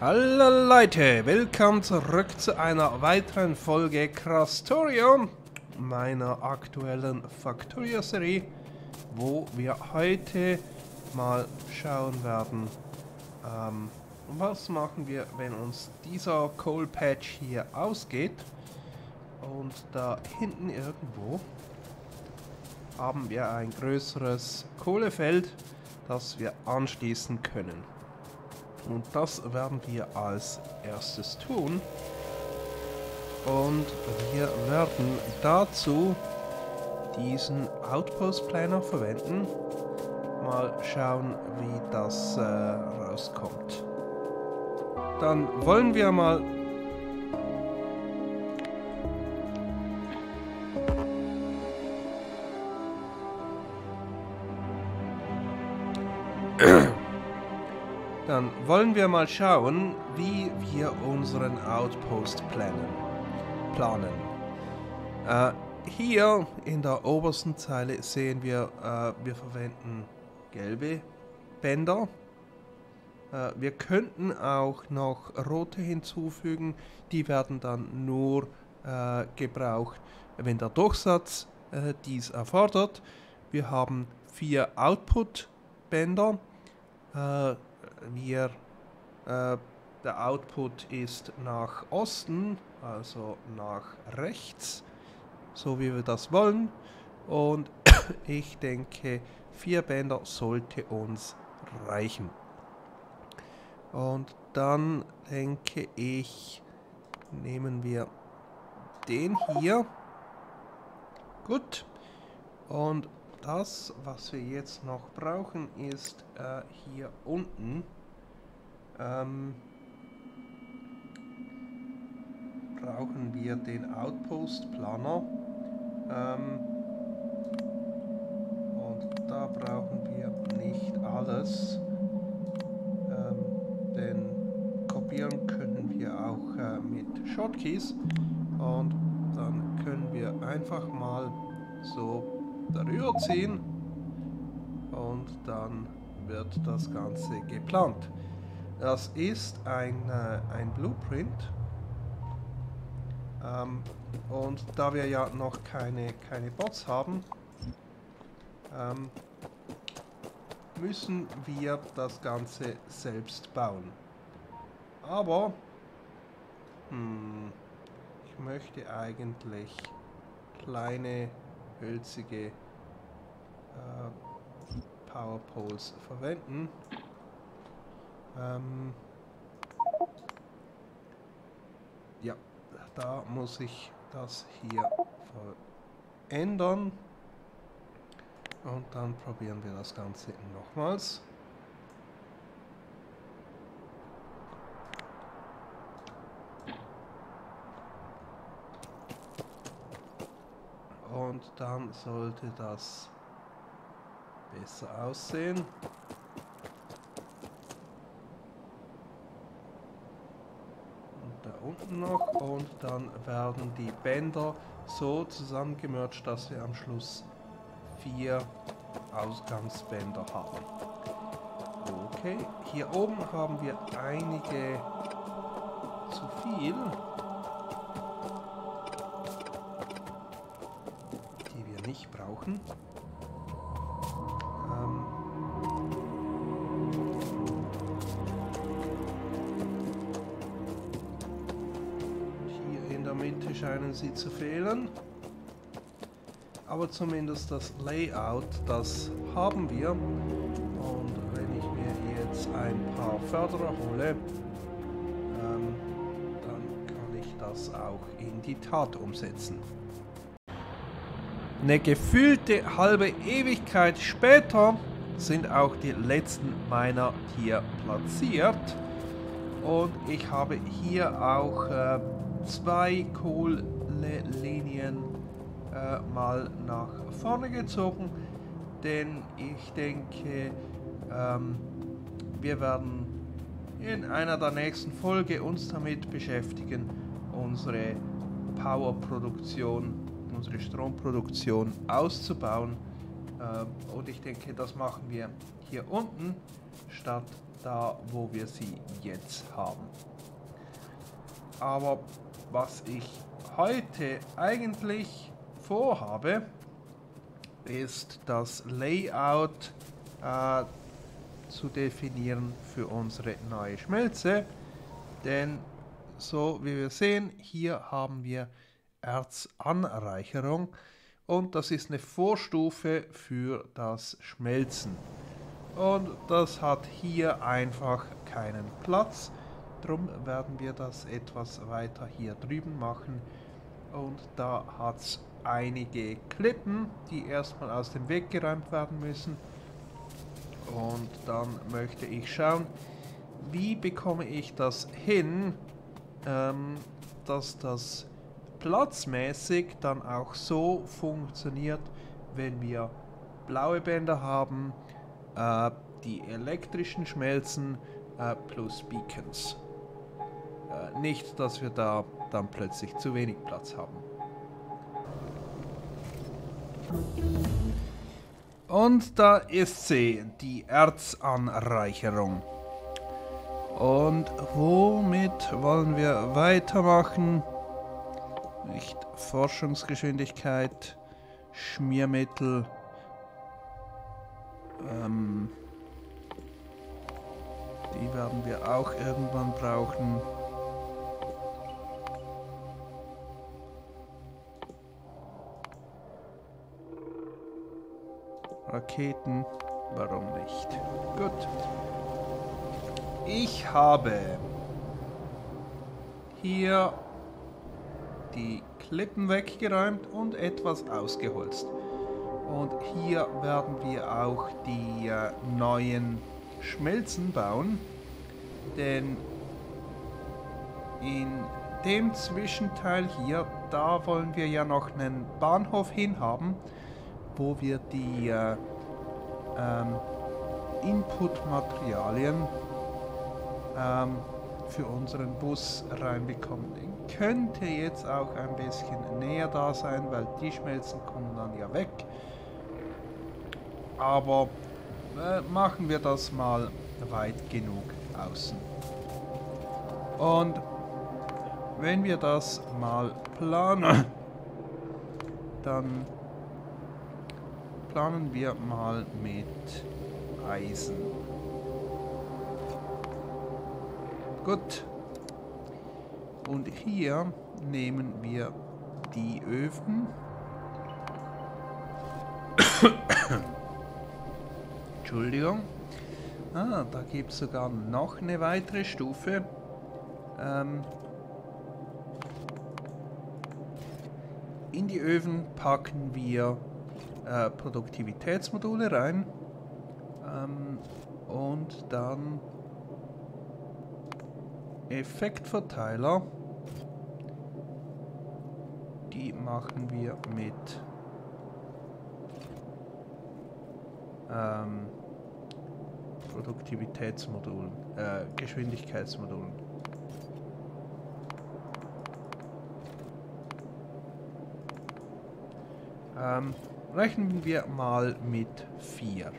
Hallo Leute, willkommen zurück zu einer weiteren Folge Crastorio, meiner aktuellen Factorio-Serie, wo wir heute mal schauen werden, ähm, was machen wir, wenn uns dieser Coal Patch hier ausgeht. Und da hinten irgendwo haben wir ein größeres Kohlefeld, das wir anschließen können. Und das werden wir als erstes tun. Und wir werden dazu diesen Outpost Planner verwenden. Mal schauen, wie das äh, rauskommt. Dann wollen wir mal Dann wollen wir mal schauen, wie wir unseren Outpost planen. planen. Äh, hier in der obersten Zeile sehen wir, äh, wir verwenden gelbe Bänder. Äh, wir könnten auch noch rote hinzufügen, die werden dann nur äh, gebraucht, wenn der Durchsatz äh, dies erfordert. Wir haben vier Output-Bänder. Wir, äh, der Output ist nach Osten, also nach rechts, so wie wir das wollen. Und ich denke, vier Bänder sollte uns reichen. Und dann denke ich, nehmen wir den hier. Gut. Und das, was wir jetzt noch brauchen, ist äh, hier unten. Ähm, brauchen wir den Outpost Planner. Ähm, und da brauchen wir nicht alles. Ähm, denn kopieren können wir auch äh, mit Shortkeys. Und dann können wir einfach mal so darüber ziehen und dann wird das Ganze geplant. Das ist ein, äh, ein Blueprint ähm, und da wir ja noch keine, keine Bots haben, ähm, müssen wir das Ganze selbst bauen. Aber hm, ich möchte eigentlich kleine hölzige äh, Power Poles verwenden. Ähm ja, da muss ich das hier verändern. Und dann probieren wir das Ganze nochmals. Und dann sollte das besser aussehen. Und da unten noch und dann werden die Bänder so zusammengemercht, dass wir am Schluss vier Ausgangsbänder haben. Okay, hier oben haben wir einige zu viel. Brauchen. Ähm Hier in der Mitte scheinen sie zu fehlen. Aber zumindest das Layout, das haben wir. Und wenn ich mir jetzt ein paar Förderer hole, ähm, dann kann ich das auch in die Tat umsetzen. Eine gefühlte halbe Ewigkeit später sind auch die letzten meiner hier platziert. Und ich habe hier auch äh, zwei Kohllinien äh, mal nach vorne gezogen. Denn ich denke, ähm, wir werden in einer der nächsten Folge uns damit beschäftigen, unsere Powerproduktion unsere Stromproduktion auszubauen. Ähm, und ich denke, das machen wir hier unten statt da wo wir sie jetzt haben. Aber was ich heute eigentlich vorhabe, ist das Layout äh, zu definieren für unsere neue Schmelze. Denn so wie wir sehen, hier haben wir Erzanreicherung und das ist eine Vorstufe für das Schmelzen. Und das hat hier einfach keinen Platz. Darum werden wir das etwas weiter hier drüben machen. Und da hat es einige Klippen, die erstmal aus dem Weg geräumt werden müssen. Und dann möchte ich schauen, wie bekomme ich das hin, ähm, dass das platzmäßig dann auch so funktioniert, wenn wir blaue Bänder haben, äh, die elektrischen Schmelzen äh, plus Beacons. Äh, nicht, dass wir da dann plötzlich zu wenig Platz haben. Und da ist sie, die Erzanreicherung. Und womit wollen wir weitermachen? Nicht Forschungsgeschwindigkeit, Schmiermittel. Ähm, die werden wir auch irgendwann brauchen. Raketen, warum nicht? Gut. Ich habe hier die Klippen weggeräumt und etwas ausgeholzt. Und hier werden wir auch die äh, neuen Schmelzen bauen, denn in dem Zwischenteil hier, da wollen wir ja noch einen Bahnhof hinhaben, wo wir die äh, ähm, Inputmaterialien ähm, für unseren Bus reinbekommen. Könnte jetzt auch ein bisschen näher da sein, weil die Schmelzen kommen dann ja weg. Aber äh, machen wir das mal weit genug außen. Und wenn wir das mal planen, dann planen wir mal mit Eisen. Gut. Und hier nehmen wir die Öfen. Entschuldigung. Ah, da gibt es sogar noch eine weitere Stufe. Ähm in die Öfen packen wir äh, Produktivitätsmodule rein ähm, und dann Effektverteiler. Die machen wir mit ähm, Produktivitätsmodulen, äh, Geschwindigkeitsmodulen. Ähm, rechnen wir mal mit 4.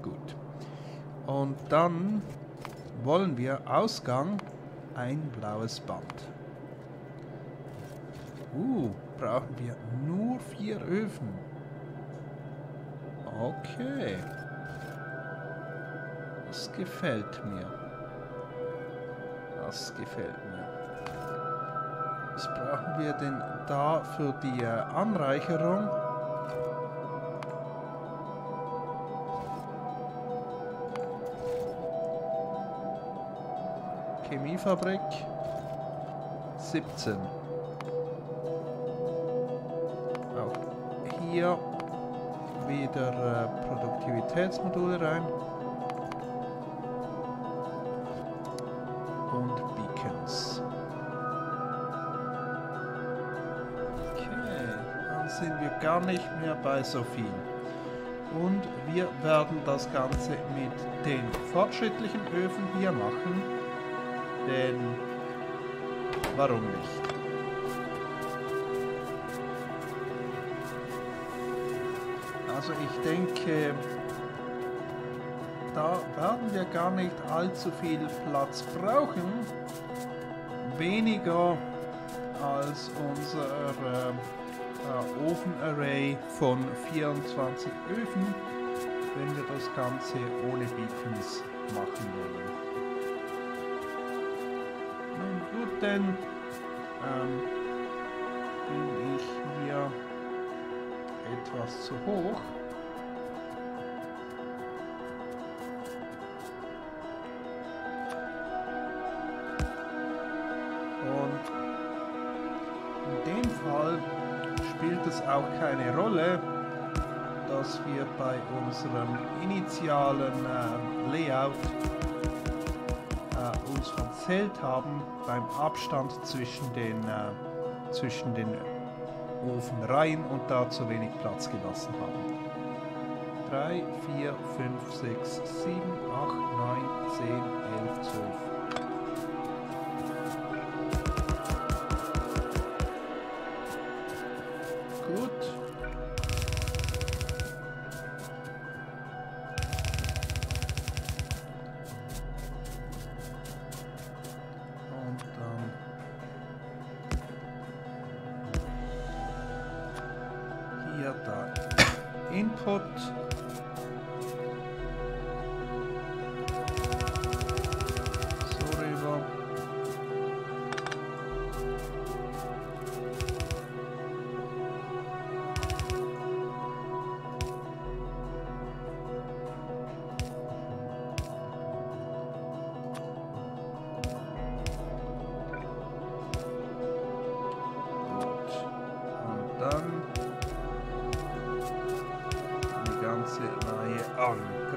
Gut. Und dann wollen wir Ausgang ein blaues Band. Uh, brauchen wir nur vier Öfen. Okay. Das gefällt mir. Das gefällt mir. Was brauchen wir denn da für die äh, Anreicherung? Chemiefabrik 17. hier wieder äh, Produktivitätsmodule rein. Und Beacons. Okay, dann sind wir gar nicht mehr bei so viel. Und wir werden das Ganze mit den fortschrittlichen Öfen hier machen. Denn warum nicht? Also ich denke, da werden wir gar nicht allzu viel Platz brauchen. Weniger als unser äh, Ofenarray von 24 Öfen, wenn wir das Ganze ohne Beacons machen wollen. Nun gut, denn ähm, bin ich hier etwas zu hoch. auch keine Rolle, dass wir bei unserem initialen äh, Layout äh, uns verzählt haben beim Abstand zwischen den, äh, zwischen den Ofenreihen und da zu wenig Platz gelassen haben. 3, 4, 5, 6, 7, 8, 9, 10, 11, 12. input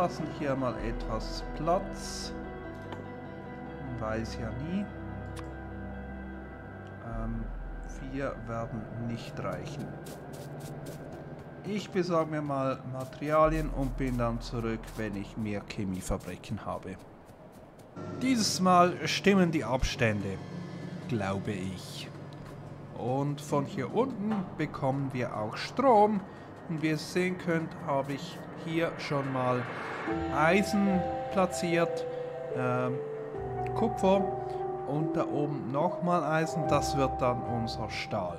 lassen hier mal etwas Platz. Man weiß ja nie. Ähm, vier werden nicht reichen. Ich besorge mir mal Materialien und bin dann zurück, wenn ich mehr Chemiefabriken habe. Dieses Mal stimmen die Abstände, glaube ich. Und von hier unten bekommen wir auch Strom. Und wie ihr sehen könnt, habe ich hier schon mal Eisen platziert, ähm, Kupfer und da oben nochmal Eisen, das wird dann unser Stahl.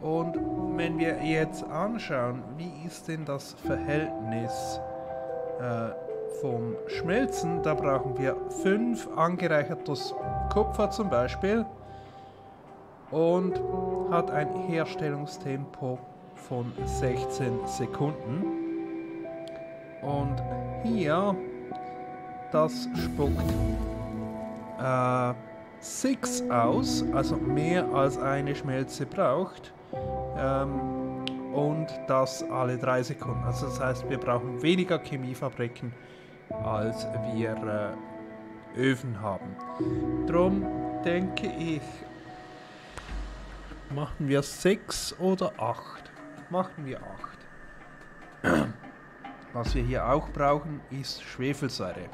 Und wenn wir jetzt anschauen, wie ist denn das Verhältnis äh, vom Schmelzen, da brauchen wir 5 angereichertes Kupfer zum Beispiel und hat ein Herstellungstempo von 16 Sekunden. Und hier, das spuckt äh, 6 aus, also mehr als eine Schmelze braucht. Ähm, und das alle 3 Sekunden. Also das heißt, wir brauchen weniger Chemiefabriken, als wir äh, Öfen haben. Drum denke ich, machen wir 6 oder 8. Machen wir 8. Was wir hier auch brauchen, ist Schwefelsäure.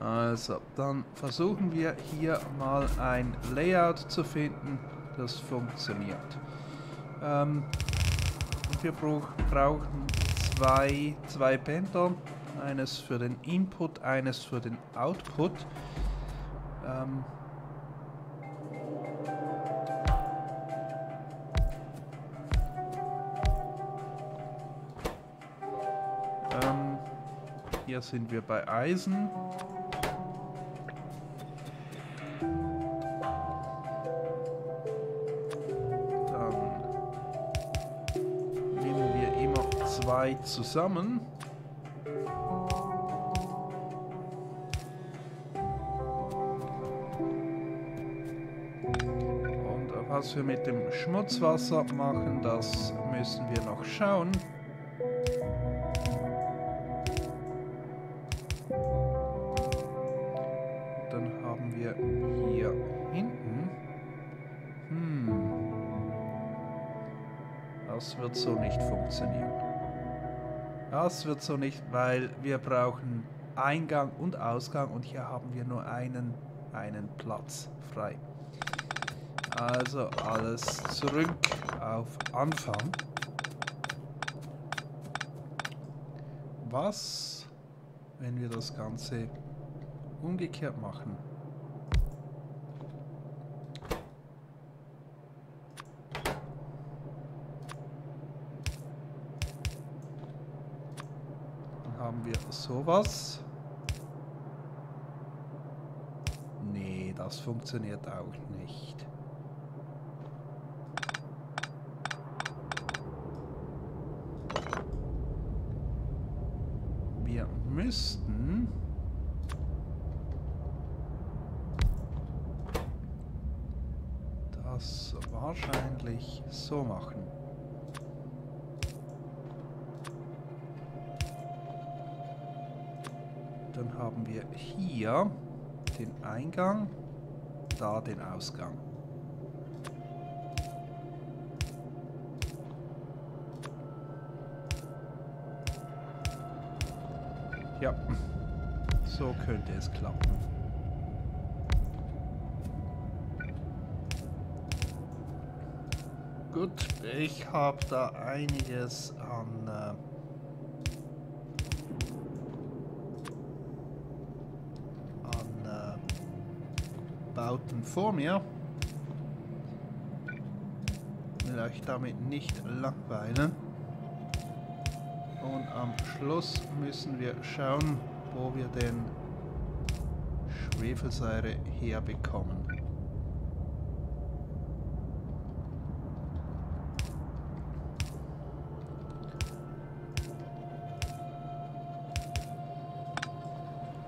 Also, dann versuchen wir hier mal ein Layout zu finden, das funktioniert. Ähm, wir brauchen zwei, zwei Bänder, eines für den Input, eines für den Output. Ähm, hier sind wir bei Eisen. Dann nehmen wir immer zwei zusammen. Und was wir mit dem Schmutzwasser machen, das müssen wir noch schauen. Das wird so nicht, weil wir brauchen Eingang und Ausgang und hier haben wir nur einen, einen Platz frei. Also alles zurück auf Anfang. Was, wenn wir das Ganze umgekehrt machen? Dann haben wir sowas. Nee, das funktioniert auch nicht. Wir müssten... das wahrscheinlich so machen. Dann haben wir hier den Eingang, da den Ausgang. Ja, so könnte es klappen. Gut, ich habe da einiges an äh, an äh, Bauten vor mir. Will euch damit nicht langweilen. Und am Schluss müssen wir schauen, wo wir denn Schwefelsäure herbekommen.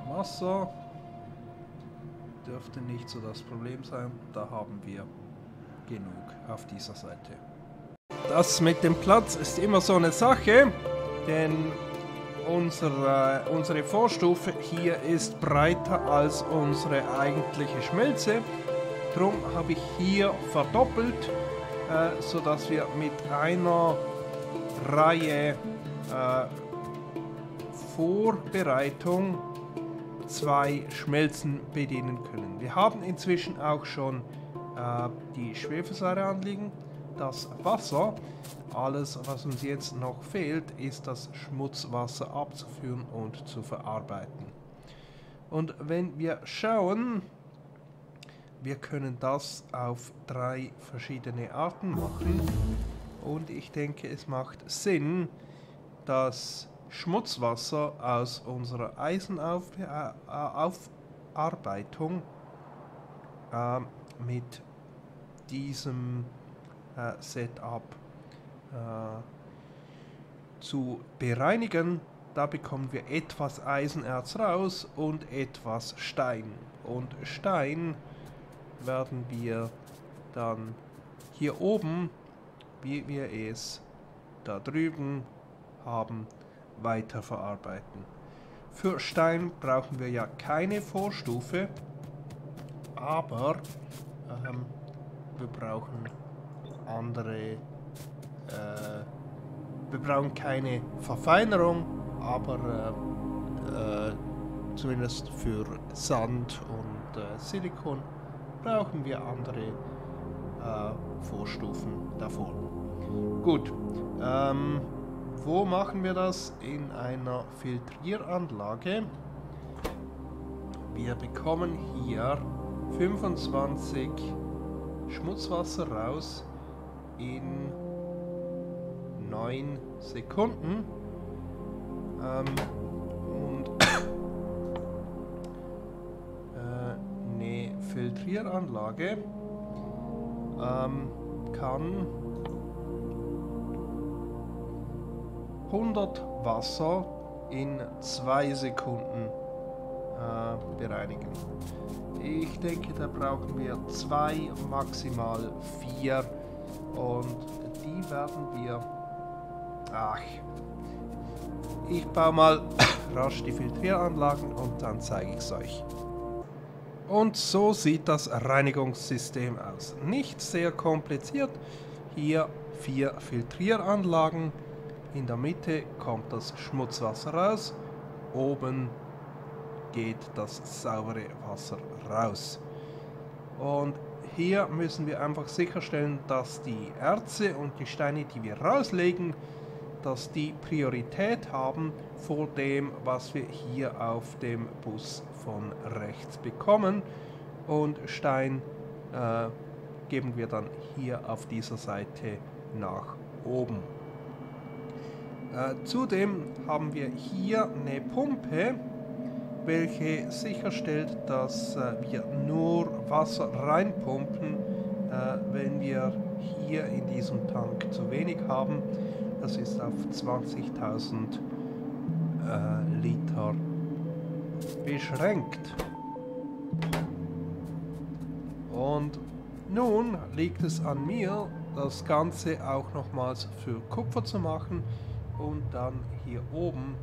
Wasser dürfte nicht so das Problem sein. Da haben wir genug auf dieser Seite. Das mit dem Platz ist immer so eine Sache, denn unsere, unsere Vorstufe hier ist breiter als unsere eigentliche Schmelze. Darum habe ich hier verdoppelt, äh, sodass wir mit einer Reihe äh, Vorbereitung zwei Schmelzen bedienen können. Wir haben inzwischen auch schon äh, die Schwefelsäure anliegen, das Wasser. Alles, was uns jetzt noch fehlt, ist das Schmutzwasser abzuführen und zu verarbeiten. Und wenn wir schauen, wir können das auf drei verschiedene Arten machen. Und ich denke, es macht Sinn, dass Schmutzwasser aus unserer Eisenaufarbeitung äh, mit diesem äh, Setup äh, zu bereinigen. Da bekommen wir etwas Eisenerz raus und etwas Stein. Und Stein werden wir dann hier oben, wie wir es da drüben haben, weiterverarbeiten. Für Stein brauchen wir ja keine Vorstufe, aber ähm, wir brauchen andere, äh, wir brauchen keine Verfeinerung, aber äh, äh, zumindest für Sand und äh, Silikon brauchen wir andere äh, Vorstufen davon. Gut, ähm, wo machen wir das? In einer Filtrieranlage. Wir bekommen hier 25 Schmutzwasser raus in 9 Sekunden. Ähm, und äh, eine Filtrieranlage ähm, kann 100 Wasser in 2 Sekunden äh, bereinigen. Ich denke, da brauchen wir zwei, maximal vier und die werden wir... Ach, ich baue mal rasch die Filtrieranlagen und dann zeige ich es euch. Und so sieht das Reinigungssystem aus. Nicht sehr kompliziert. Hier vier Filtrieranlagen. In der Mitte kommt das Schmutzwasser raus. Oben geht das saubere Wasser raus. Und hier müssen wir einfach sicherstellen, dass die Erze und die Steine, die wir rauslegen, dass die Priorität haben vor dem, was wir hier auf dem Bus von rechts bekommen. Und Stein äh, geben wir dann hier auf dieser Seite nach oben. Äh, zudem haben wir hier eine Pumpe, welche sicherstellt, dass äh, wir nur Wasser reinpumpen, äh, wenn wir hier in diesem Tank zu wenig haben. Das ist auf 20.000 äh, Liter beschränkt. Und nun liegt es an mir, das Ganze auch nochmals für Kupfer zu machen und dann hier oben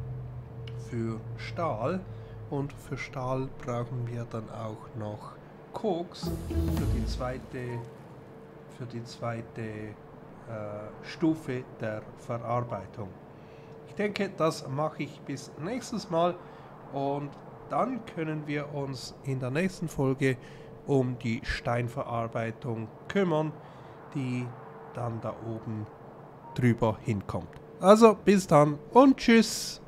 für Stahl. Und für Stahl brauchen wir dann auch noch Koks für die zweite, für die zweite äh, Stufe der Verarbeitung. Ich denke, das mache ich bis nächstes Mal und dann können wir uns in der nächsten Folge um die Steinverarbeitung kümmern, die dann da oben drüber hinkommt. Also bis dann und tschüss.